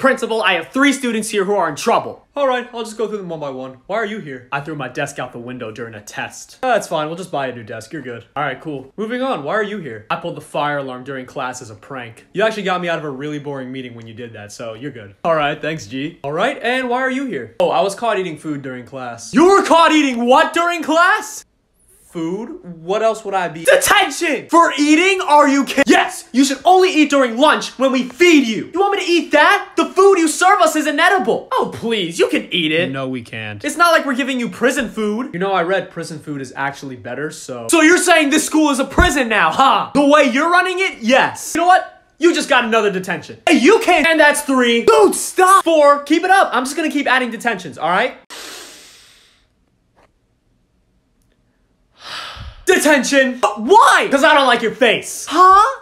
Principal, I have three students here who are in trouble. Alright, I'll just go through them one by one. Why are you here? I threw my desk out the window during a test. Ah, that's fine, we'll just buy a new desk, you're good. Alright, cool. Moving on, why are you here? I pulled the fire alarm during class as a prank. You actually got me out of a really boring meeting when you did that, so you're good. Alright, thanks, G. Alright, and why are you here? Oh, I was caught eating food during class. You were caught eating what during class? Food? What else would I be? Detention! For eating? Are you kidding? Yes! You should only eat during lunch when we feed you! You want me to eat that? The food you serve us is inedible! Oh, please, you can eat it. No, we can't. It's not like we're giving you prison food. You know, I read prison food is actually better, so... So you're saying this school is a prison now, huh? The way you're running it? Yes. You know what? You just got another detention. Hey, you can't- And that's three. Dude, stop! Four. Keep it up. I'm just gonna keep adding detentions, alright? Detention! Why? Because I don't like your face. Huh?